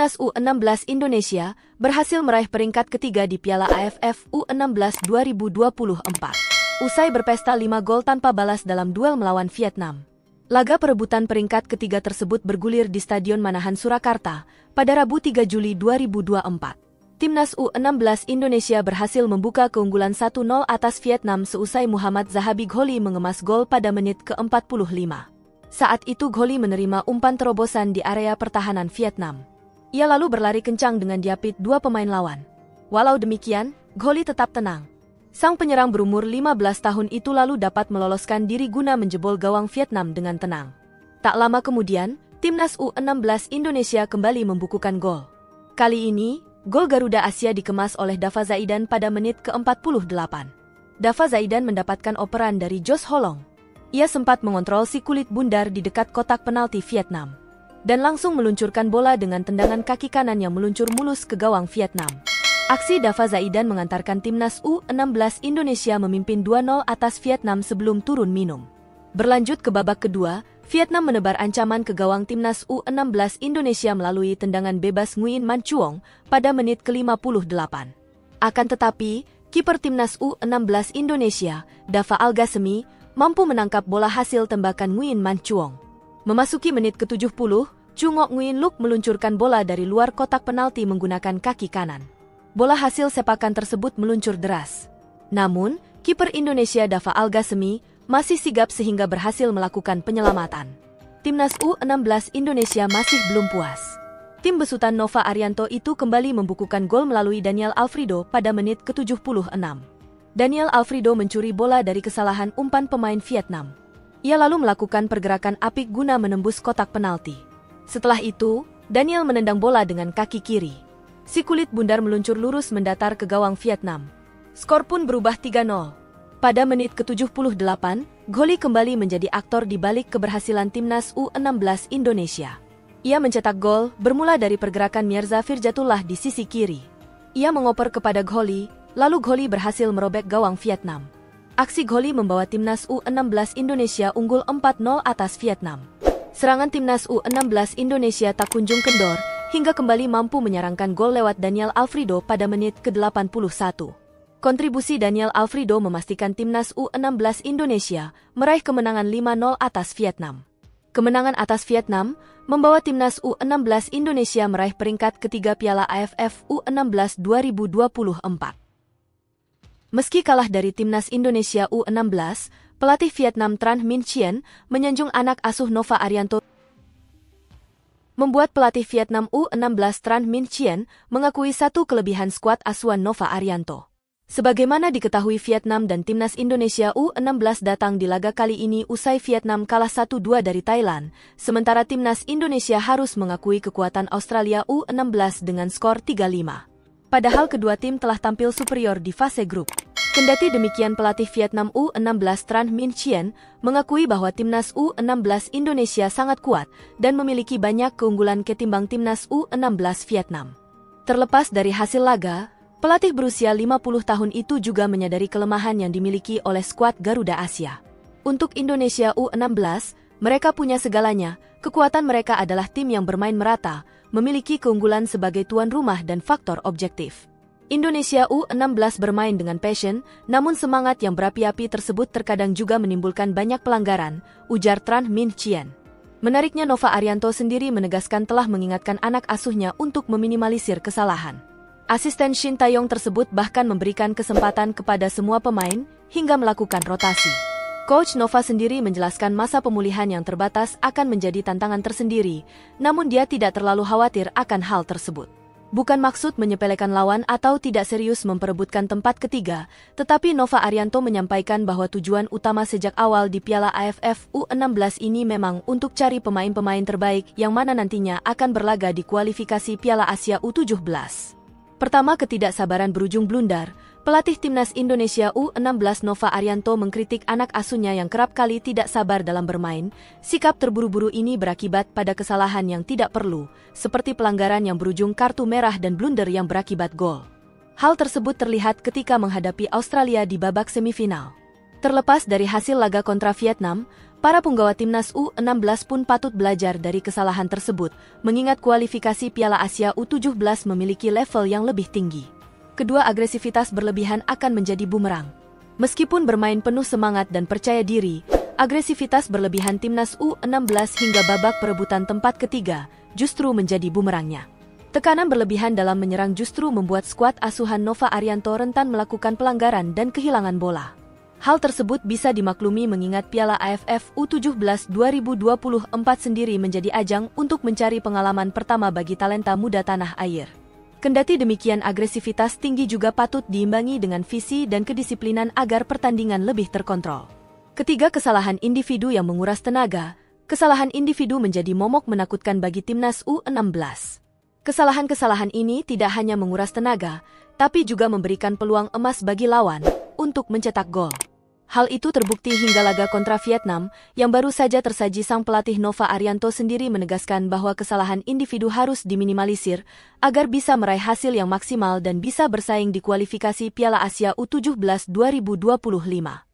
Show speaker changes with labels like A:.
A: Timnas U16 Indonesia berhasil meraih peringkat ketiga di Piala AFF U16 2024. Usai berpesta 5 gol tanpa balas dalam duel melawan Vietnam. Laga perebutan peringkat ketiga tersebut bergulir di Stadion Manahan Surakarta pada Rabu 3 Juli 2024. Timnas U16 Indonesia berhasil membuka keunggulan 1-0 atas Vietnam seusai Muhammad Zahabi Gholi mengemas gol pada menit ke-45. Saat itu Goli menerima umpan terobosan di area pertahanan Vietnam. Ia lalu berlari kencang dengan diapit dua pemain lawan. Walau demikian, Goli tetap tenang. Sang penyerang berumur 15 tahun itu lalu dapat meloloskan diri guna menjebol gawang Vietnam dengan tenang. Tak lama kemudian, timnas U16 Indonesia kembali membukukan gol. Kali ini, gol Garuda Asia dikemas oleh Dava Zaidan pada menit ke-48. Dava Zaidan mendapatkan operan dari Jos Holong. Ia sempat mengontrol si kulit bundar di dekat kotak penalti Vietnam. Dan langsung meluncurkan bola dengan tendangan kaki kanan yang meluncur mulus ke gawang Vietnam. Aksi Dava Zaidan mengantarkan timnas U16 Indonesia memimpin 2-0 atas Vietnam sebelum turun minum. Berlanjut ke babak kedua, Vietnam menebar ancaman ke gawang timnas U16 Indonesia melalui tendangan bebas Nguyen Man Chuong pada menit ke-58. Akan tetapi, kiper timnas U16 Indonesia, Dava Algasemi, mampu menangkap bola hasil tembakan Nguyen Man Chuong. Memasuki menit ke-70, Chungok Nguyen Luk meluncurkan bola dari luar kotak penalti menggunakan kaki kanan. Bola hasil sepakan tersebut meluncur deras. Namun, kiper Indonesia Dava Algasemi masih sigap sehingga berhasil melakukan penyelamatan. Timnas U16 Indonesia masih belum puas. Tim besutan Nova Arianto itu kembali membukukan gol melalui Daniel Alfredo pada menit ke-76. Daniel Alfredo mencuri bola dari kesalahan umpan pemain Vietnam. Ia lalu melakukan pergerakan apik guna menembus kotak penalti. Setelah itu, Daniel menendang bola dengan kaki kiri. Si kulit bundar meluncur lurus mendatar ke gawang Vietnam. Skor pun berubah 3-0. Pada menit ke-78, Goli kembali menjadi aktor di balik keberhasilan timnas U16 Indonesia. Ia mencetak gol bermula dari pergerakan Mirza Firjatullah di sisi kiri. Ia mengoper kepada Goli, Lalu Goli berhasil merobek gawang Vietnam. Aksi Goli membawa timnas U16 Indonesia unggul 4-0 atas Vietnam. Serangan timnas U16 Indonesia tak kunjung kendor, hingga kembali mampu menyarangkan gol lewat Daniel Alfredo pada menit ke-81. Kontribusi Daniel Alfredo memastikan timnas U16 Indonesia meraih kemenangan 5-0 atas Vietnam. Kemenangan atas Vietnam membawa timnas U16 Indonesia meraih peringkat ketiga Piala AFF U16 2024. Meski kalah dari timnas Indonesia U16, pelatih Vietnam Tran Minh Chien menyanjung anak asuh Nova Arianto. Membuat pelatih Vietnam U16 Tran Minh Chien mengakui satu kelebihan skuad asuhan Nova Arianto. Sebagaimana diketahui Vietnam dan timnas Indonesia U16 datang di laga kali ini usai Vietnam kalah 1-2 dari Thailand, sementara timnas Indonesia harus mengakui kekuatan Australia U16 dengan skor 3-5. Padahal kedua tim telah tampil superior di fase grup. Kendati demikian pelatih Vietnam U16 Tran Minh Chien mengakui bahwa timnas U16 Indonesia sangat kuat dan memiliki banyak keunggulan ketimbang timnas U16 Vietnam. Terlepas dari hasil laga, pelatih berusia 50 tahun itu juga menyadari kelemahan yang dimiliki oleh skuad Garuda Asia. Untuk Indonesia U16, mereka punya segalanya, kekuatan mereka adalah tim yang bermain merata, memiliki keunggulan sebagai tuan rumah dan faktor objektif. Indonesia U16 bermain dengan passion, namun semangat yang berapi-api tersebut terkadang juga menimbulkan banyak pelanggaran, ujar Tran Min Chien. Menariknya Nova Arianto sendiri menegaskan telah mengingatkan anak asuhnya untuk meminimalisir kesalahan. Asisten Shin Taeyong tersebut bahkan memberikan kesempatan kepada semua pemain hingga melakukan rotasi. Coach Nova sendiri menjelaskan masa pemulihan yang terbatas akan menjadi tantangan tersendiri, namun dia tidak terlalu khawatir akan hal tersebut. Bukan maksud menyepelekan lawan atau tidak serius memperebutkan tempat ketiga, tetapi Nova Arianto menyampaikan bahwa tujuan utama sejak awal di Piala AFF U16 ini memang untuk cari pemain-pemain terbaik yang mana nantinya akan berlaga di kualifikasi Piala Asia U17. Pertama ketidaksabaran berujung blundar, Pelatih timnas Indonesia U16 Nova Arianto mengkritik anak asuhnya yang kerap kali tidak sabar dalam bermain. Sikap terburu-buru ini berakibat pada kesalahan yang tidak perlu, seperti pelanggaran yang berujung kartu merah dan blunder yang berakibat gol. Hal tersebut terlihat ketika menghadapi Australia di babak semifinal. Terlepas dari hasil laga kontra Vietnam, para punggawa timnas U16 pun patut belajar dari kesalahan tersebut, mengingat kualifikasi Piala Asia U17 memiliki level yang lebih tinggi. Kedua agresivitas berlebihan akan menjadi bumerang. Meskipun bermain penuh semangat dan percaya diri, agresivitas berlebihan timnas U16 hingga babak perebutan tempat ketiga justru menjadi bumerangnya. Tekanan berlebihan dalam menyerang justru membuat skuad asuhan Nova Arianto rentan melakukan pelanggaran dan kehilangan bola. Hal tersebut bisa dimaklumi mengingat Piala AFF U17 2024 sendiri menjadi ajang untuk mencari pengalaman pertama bagi talenta muda tanah air. Kendati demikian agresivitas tinggi juga patut diimbangi dengan visi dan kedisiplinan agar pertandingan lebih terkontrol. Ketiga kesalahan individu yang menguras tenaga, kesalahan individu menjadi momok menakutkan bagi timnas U16. Kesalahan-kesalahan ini tidak hanya menguras tenaga, tapi juga memberikan peluang emas bagi lawan untuk mencetak gol. Hal itu terbukti hingga laga kontra Vietnam, yang baru saja tersaji sang pelatih Nova Arianto sendiri menegaskan bahwa kesalahan individu harus diminimalisir agar bisa meraih hasil yang maksimal dan bisa bersaing di kualifikasi Piala Asia U17 2025.